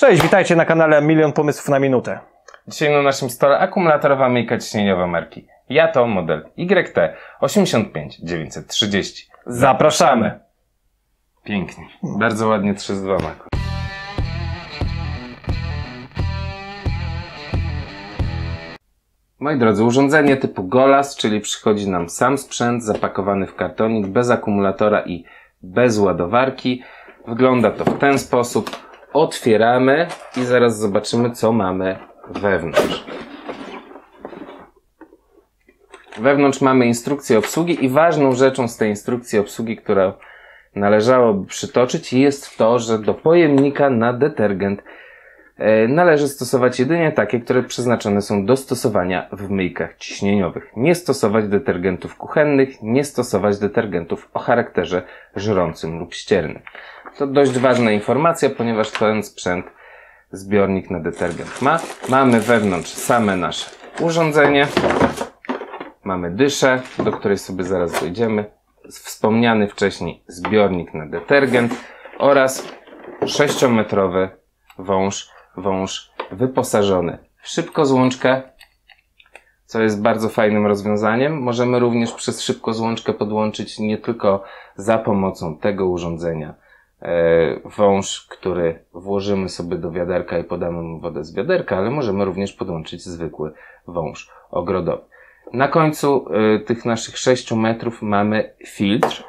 Cześć, witajcie na kanale Milion Pomysłów na Minutę. Dzisiaj na naszym stole akumulatorowa myjka ciśnieniowa marki Yato model YT 85930. Zapraszamy! Pięknie. Bardzo ładnie 3 z 2 Moi drodzy, urządzenie typu Golas, czyli przychodzi nam sam sprzęt zapakowany w kartonik bez akumulatora i bez ładowarki. Wygląda to w ten sposób. Otwieramy i zaraz zobaczymy, co mamy wewnątrz. Wewnątrz mamy instrukcję obsługi i ważną rzeczą z tej instrukcji obsługi, która należałoby przytoczyć, jest to, że do pojemnika na detergent e, należy stosować jedynie takie, które przeznaczone są do stosowania w myjkach ciśnieniowych. Nie stosować detergentów kuchennych, nie stosować detergentów o charakterze żrącym lub ściernym. To dość ważna informacja, ponieważ ten sprzęt zbiornik na detergent ma. Mamy wewnątrz same nasze urządzenie. Mamy dyszę, do której sobie zaraz dojdziemy. Wspomniany wcześniej zbiornik na detergent oraz 6-metrowy wąż, wąż wyposażony w szybkozłączkę, co jest bardzo fajnym rozwiązaniem. Możemy również przez szybkozłączkę podłączyć nie tylko za pomocą tego urządzenia wąż, który włożymy sobie do wiaderka i podamy mu wodę z wiaderka, ale możemy również podłączyć zwykły wąż ogrodowy. Na końcu y, tych naszych 6 metrów mamy filtr,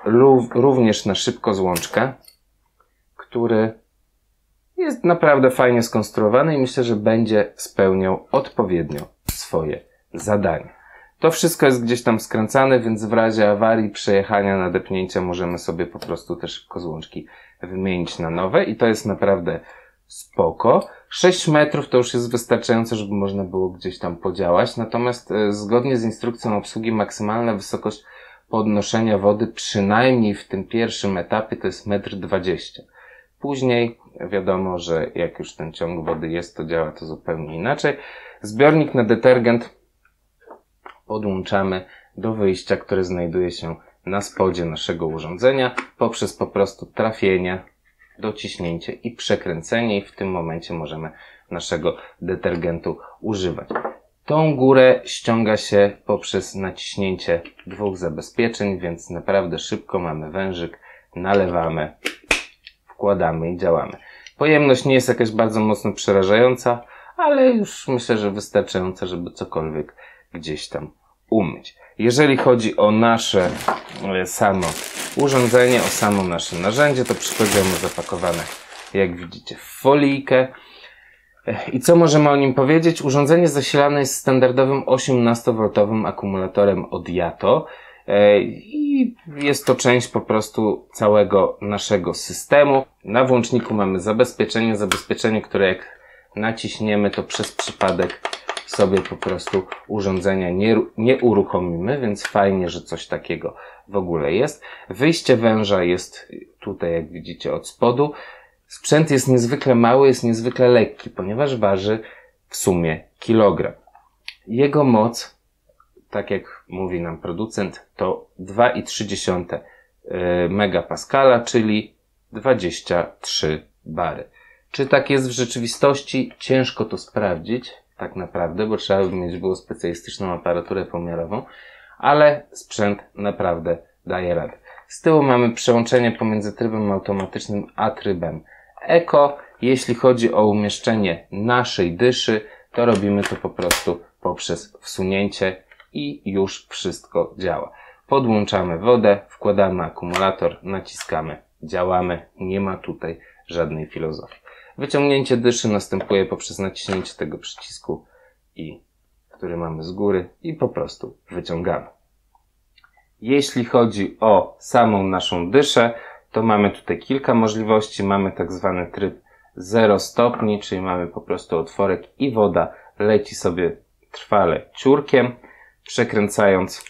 również na szybko złączkę, który jest naprawdę fajnie skonstruowany i myślę, że będzie spełniał odpowiednio swoje zadanie. To wszystko jest gdzieś tam skręcane, więc w razie awarii, przejechania, nadepnięcia możemy sobie po prostu te szybkozłączki wymienić na nowe i to jest naprawdę spoko. 6 metrów to już jest wystarczająco, żeby można było gdzieś tam podziałać, natomiast e, zgodnie z instrukcją obsługi maksymalna wysokość podnoszenia wody przynajmniej w tym pierwszym etapie to jest 1,20 m. Później wiadomo, że jak już ten ciąg wody jest, to działa to zupełnie inaczej. Zbiornik na detergent podłączamy do wyjścia, które znajduje się na spodzie naszego urządzenia poprzez po prostu trafienie, dociśnięcie i przekręcenie i w tym momencie możemy naszego detergentu używać. Tą górę ściąga się poprzez naciśnięcie dwóch zabezpieczeń, więc naprawdę szybko mamy wężyk, nalewamy, wkładamy i działamy. Pojemność nie jest jakaś bardzo mocno przerażająca, ale już myślę, że wystarczająca, żeby cokolwiek gdzieś tam umyć. Jeżeli chodzi o nasze e, samo urządzenie, o samo nasze narzędzie, to przychodzimy zapakowane, jak widzicie, w folijkę. E, I co możemy o nim powiedzieć? Urządzenie zasilane jest standardowym 18V akumulatorem od Yato e, i jest to część po prostu całego naszego systemu. Na włączniku mamy zabezpieczenie, zabezpieczenie, które jak naciśniemy, to przez przypadek sobie po prostu urządzenia nie, nie uruchomimy, więc fajnie, że coś takiego w ogóle jest. Wyjście węża jest tutaj, jak widzicie, od spodu. Sprzęt jest niezwykle mały, jest niezwykle lekki, ponieważ waży w sumie kilogram. Jego moc, tak jak mówi nam producent, to 2,3 e, megapaskala, czyli 23 bary. Czy tak jest w rzeczywistości? Ciężko to sprawdzić, tak naprawdę, bo trzeba by mieć było specjalistyczną aparaturę pomiarową, ale sprzęt naprawdę daje radę. Z tyłu mamy przełączenie pomiędzy trybem automatycznym a trybem Eco. Jeśli chodzi o umieszczenie naszej dyszy, to robimy to po prostu poprzez wsunięcie i już wszystko działa. Podłączamy wodę, wkładamy akumulator, naciskamy, działamy. Nie ma tutaj żadnej filozofii. Wyciągnięcie dyszy następuje poprzez naciśnięcie tego przycisku i który mamy z góry i po prostu wyciągamy. Jeśli chodzi o samą naszą dyszę, to mamy tutaj kilka możliwości. Mamy tak zwany tryb 0 stopni, czyli mamy po prostu otworek i woda leci sobie trwale ciurkiem. Przekręcając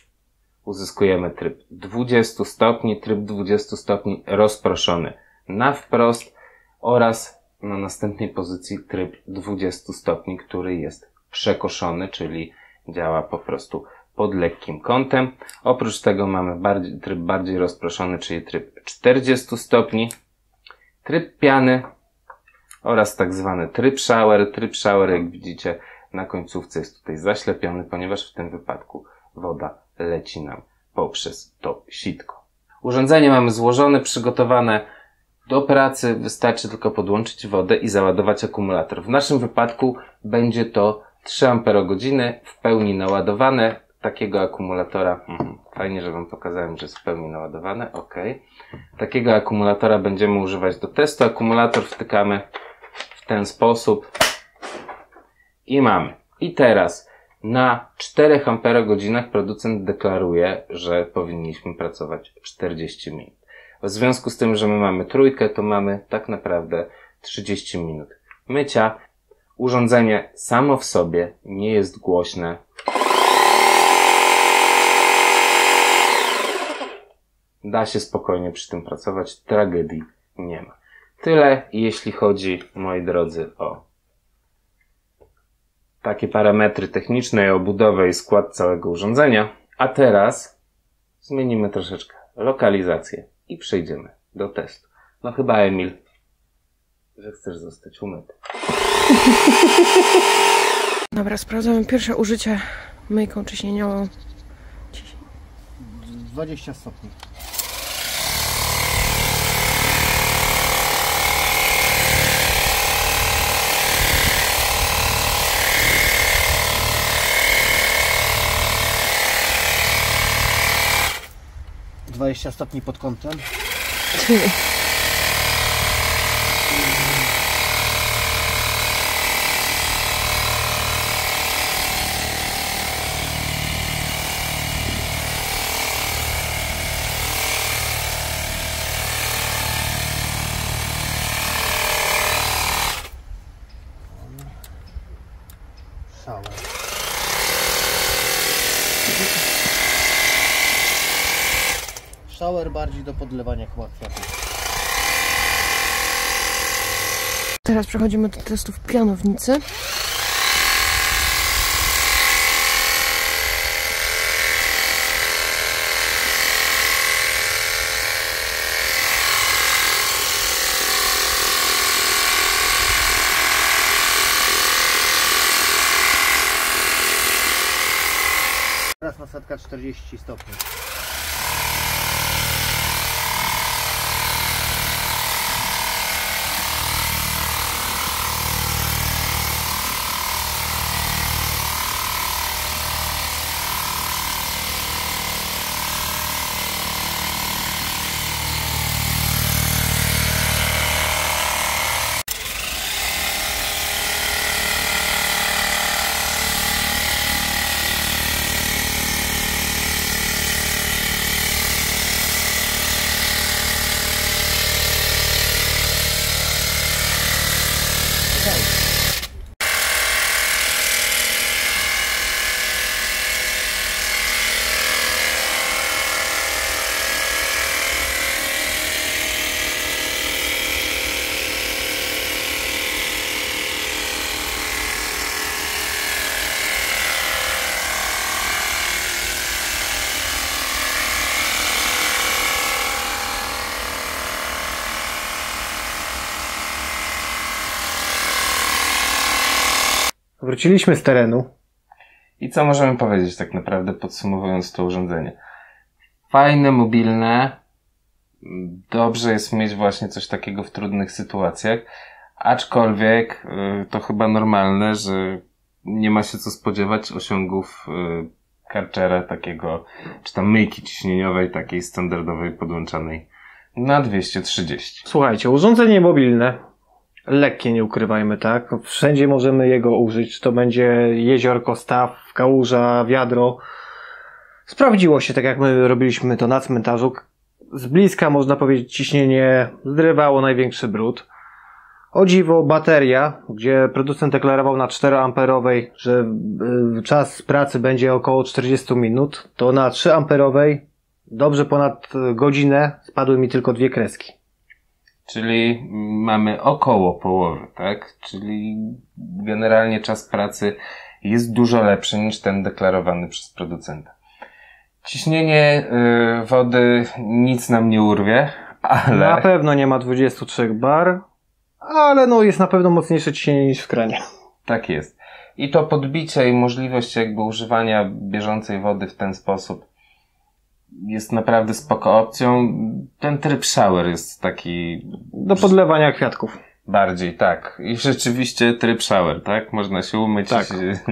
uzyskujemy tryb 20 stopni, tryb 20 stopni rozproszony na wprost oraz na następnej pozycji tryb 20 stopni, który jest przekoszony, czyli działa po prostu pod lekkim kątem. Oprócz tego mamy bardziej, tryb bardziej rozproszony, czyli tryb 40 stopni. Tryb piany oraz tak zwany tryb shower. Tryb shower, jak widzicie, na końcówce jest tutaj zaślepiony, ponieważ w tym wypadku woda leci nam poprzez to sitko. Urządzenie mamy złożone, przygotowane do pracy. Wystarczy tylko podłączyć wodę i załadować akumulator. W naszym wypadku będzie to 3 Ah w pełni naładowane. Takiego akumulatora, mhm, fajnie, że Wam pokazałem, że jest w pełni naładowane, ok. Takiego akumulatora będziemy używać do testu. Akumulator wtykamy w ten sposób i mamy. I teraz na 4 Ah producent deklaruje, że powinniśmy pracować 40 minut. W związku z tym, że my mamy trójkę, to mamy tak naprawdę 30 minut mycia. Urządzenie samo w sobie nie jest głośne. Da się spokojnie przy tym pracować, tragedii nie ma. Tyle, jeśli chodzi, moi drodzy, o takie parametry techniczne, o budowę i skład całego urządzenia. A teraz zmienimy troszeczkę lokalizację i przejdziemy do testu. No chyba Emil, że chcesz zostać umyty. Dobra, sprawdzamy pierwsze użycie myjką ciśnieniową. 20 stopni. Dwadzieścia stopni pod kątem. Shower. Shower bardziej do podlewania chyba kwiatów. Teraz przechodzimy do testów pianownicy. Teraz nasadka 40 stopni. Wróciliśmy z terenu. I co możemy powiedzieć tak naprawdę podsumowując to urządzenie? Fajne, mobilne. Dobrze jest mieć właśnie coś takiego w trudnych sytuacjach. Aczkolwiek y, to chyba normalne, że nie ma się co spodziewać osiągów y, karczera takiego, czy tam myjki ciśnieniowej takiej standardowej podłączanej na 230. Słuchajcie, urządzenie mobilne, lekkie nie ukrywajmy, tak? Wszędzie możemy jego użyć, czy to będzie jeziorko, staw, kałuża, wiadro. Sprawdziło się, tak jak my robiliśmy to na cmentarzu. Z bliska można powiedzieć ciśnienie zrywało największy brud. O dziwo, bateria, gdzie producent deklarował na 4 amperowej, że y, czas pracy będzie około 40 minut, to na 3 amperowej dobrze ponad y, godzinę spadły mi tylko dwie kreski. Czyli mamy około połowy, tak? Czyli generalnie czas pracy jest dużo lepszy niż ten deklarowany przez producenta. Ciśnienie y, wody nic nam nie urwie, ale Na pewno nie ma 23 bar, ale no jest na pewno mocniejsze ciśnienie niż w kranie. Tak jest. I to podbicie i możliwość jakby używania bieżącej wody w ten sposób jest naprawdę spoko opcją. Ten tryb shower jest taki Do podlewania kwiatków. bardziej, tak. I rzeczywiście tryb shower, tak? Można się umyć. Tak. i-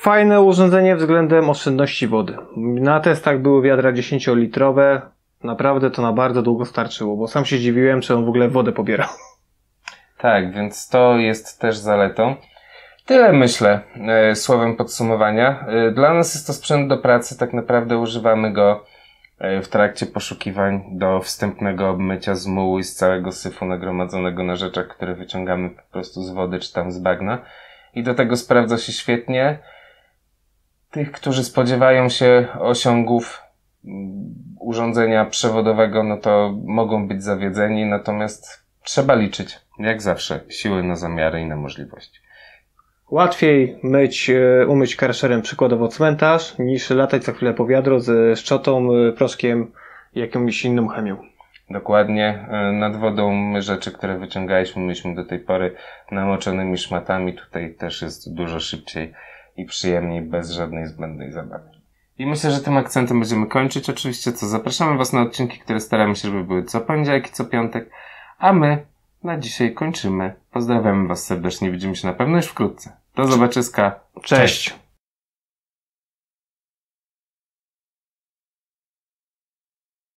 Fajne urządzenie względem oszczędności wody. Na testach były wiadra 10-litrowe. Naprawdę to na bardzo długo starczyło, bo sam się dziwiłem, czy on w ogóle wodę pobiera. Tak, więc to jest też zaletą. Tyle myślę, e, słowem podsumowania. E, dla nas jest to sprzęt do pracy, tak naprawdę używamy go e, w trakcie poszukiwań do wstępnego obmycia z mułu i z całego syfu nagromadzonego na rzeczach, które wyciągamy po prostu z wody czy tam z bagna. I do tego sprawdza się świetnie. Tych, którzy spodziewają się osiągów mm, urządzenia przewodowego, no to mogą być zawiedzeni, natomiast trzeba liczyć, jak zawsze, siły na zamiary i na możliwości. Łatwiej myć, e, umyć karszerem przykładowo cmentarz, niż latać za chwilę po wiadro ze szczotą, e, proszkiem jakąś inną chemią. Dokładnie, e, nad wodą my rzeczy, które wyciągaliśmy, myśmy do tej pory namoczonymi szmatami, tutaj też jest dużo szybciej i przyjemniej, bez żadnej zbędnej zabawy. I myślę, że tym akcentem będziemy kończyć. Oczywiście co, zapraszamy Was na odcinki, które staramy się, żeby były co poniedziałek i co piątek, a my na dzisiaj kończymy. Pozdrawiamy Was serdecznie, widzimy się na pewno już wkrótce. Do zobaczyska. Cześć.